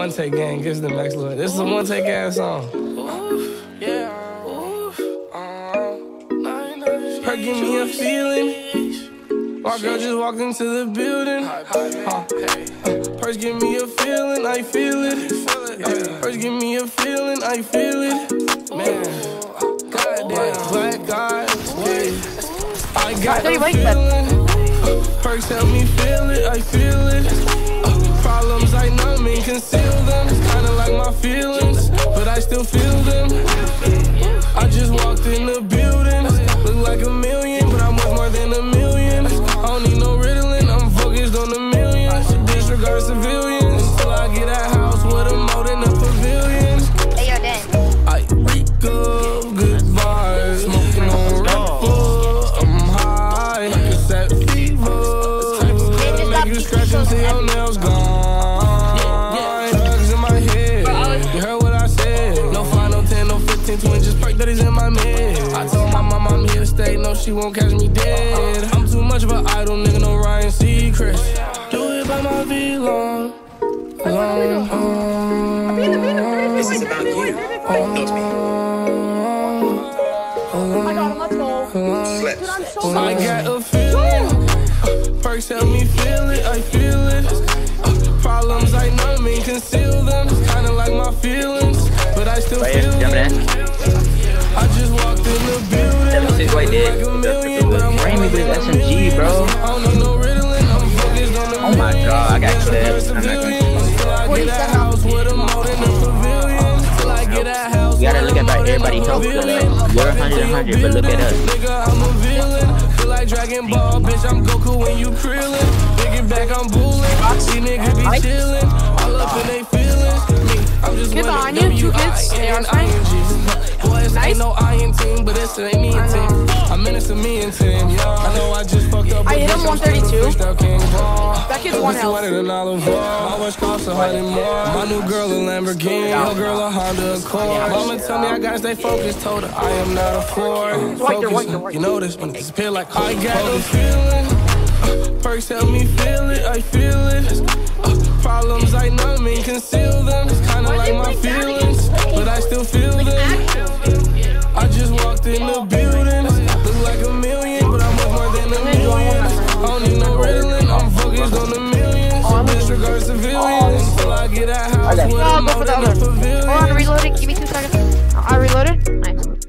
one take gang. Gets the next level. This is a one take ass song. Yeah. Her give me a feeling. My girl just walked into the building. Uh, Purse give me a feeling, I feel it. Uh, Purse give me a feeling, I feel it. Man, goddamn, black eyes, yeah. I got Dirty a feeling. Uh, Perks help me feel it, I feel it. Problems I numb and conceal them. Kinda like my feelings, but I still feel them. I just walked in the building. Look like a million, but I'm worth more than a million. I don't need no Ritalin, I'm focused on the millions. Disregard civilians until I get a house with a moat in a pavilion. Hey, yo, Dan. I reek of good vibes, smoking on Red Bull. I'm high, like a set fever. Make you scratch until your nails she won't catch me dead. I'm too much of an idol, nigga, no Ryan Seacrest. Do it by my V long, long. um, This is about you. Oh my god, let's go. Slips. Dude, I'm so I got a feeling. Uh, perks help me feel it, I feel it. Uh, problems I numb and conceal them. Kinda like my feelings, but I still feel jump them. I just walked in the building. You gotta look at that moat in everybody health pavilion. clip. You're 100 100, but look at us. I'm a villain. Feel like Dragon Ball, bitch. I'm Goku when you krillin'. Big it back, I'm bullin'. See niggas be chillin'. All up in they feelings. Me, I'm just Kid winning. behind you, two kids. W-I-N-N-I-N-G. Boy, it's ain't no iron team, but it's an me team. It's a me and team. I know I just fucked up. I hit him bitch, I'm still the 132. freestyle king ball. That kid's one health. wetter than olive oil. My watch costs a hundred more. My new girl a Lamborghini. Your girl a Honda Accord. Mama tell me I gotta stay focused. Told her I am not a Ford. You're white, you're Focus. You know this when it disappear like I got a feeling. Uh, Perks help me feel it. I feel it. Uh, problems I numb and conceal them. It's Kinda like my feelings, but I still feel them. I just walked in the building. Until I get a house with a Oh, go for the other. Hold on, reloading. Give me two seconds. I reloaded.